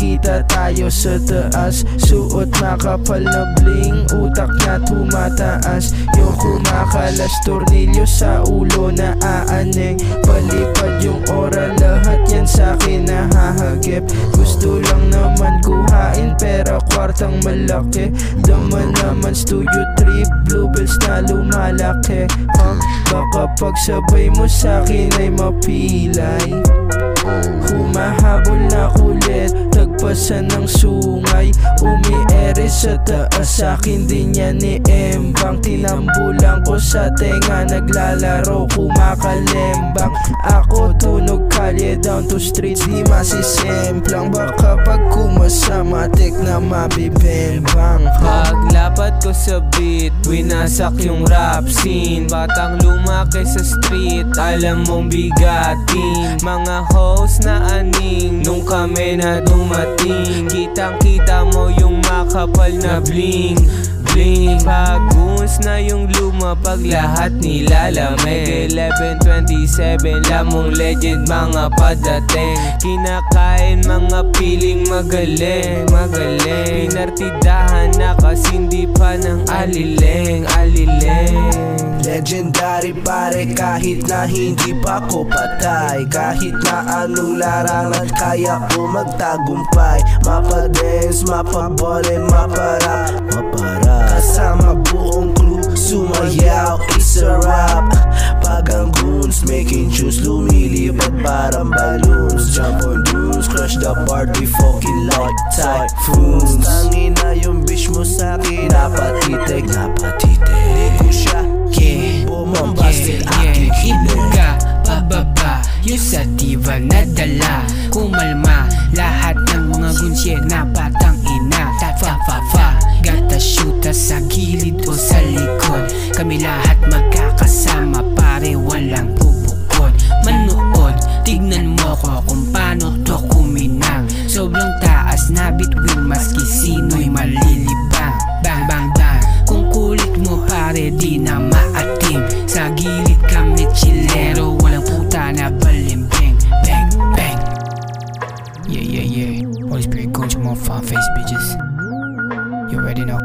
Kita tayo sa taas. Suot makapal na bling. Utak na tumataas. Yung kumakalas tornilyo sa ulo na aaneng Palipad yung oras. Lahat yan sa akin nahahagip. Gusto lang naman kuhain Pera kwartang malaki. Daman naman studio trip Bluebells na lumalaki. Huh? Baka pagsabay mo sa akin ay mapilay. Na kulit Tagpasan ng sungay. Umiere sa taas Akin din yan ni Embang Tinambulan ko sa tenga Naglalaro kumakalembang. Ako tunog kalye down to streets Di masisemplang Baka pag kumasamatik na mabibembang Paglapat ko sa beat Winasak yung rap scene. Batang lumaki sa street Alam mong bigatin. Mga host na aning Nung kami na dumating. Kitang kita mo yung makapal na bling Bling Paguns na yung luma Pag lahat nilalamig. 11.27 Lamong legend mga padating. Kinakain mga piling magaling Magaling. Pinartidahan na kasi hindi pa ng alileng Alileng. Legendary pare kahit na hindi pa ko patay. Kahit na anong larangan kaya ko magtagumpay. Mapadance, mapabole, mapara Mapara. Kasama sumayaw, it's a rap. Pag ang goons making tunes lumilipad parang balloons. Jump on dunes, crush the party, fucking like typhoons. Tangin na yung bitch mo sa'kin, napatitig, napatitig. Di ko siya Bombastic yeah, aking kilig pababa Yung sa diva nadala Kumalma Lahat ng mga gunsye na batang ina. Fa fa fa. Gata shoota sa likod Kami lahat magkakasama Pare walang pupukod. Manood Tignan mo ko kung paano to kuminang. Sobrang taas na bituin Maski sino'y malilibang. Bang bang bang Kung kulit mo pare di na maatim. Sa gilid kami chilero Walang puta na balimbing. Bang bang. Yeah yeah yeah. Holy Spirit coach more fun face bitches. You already know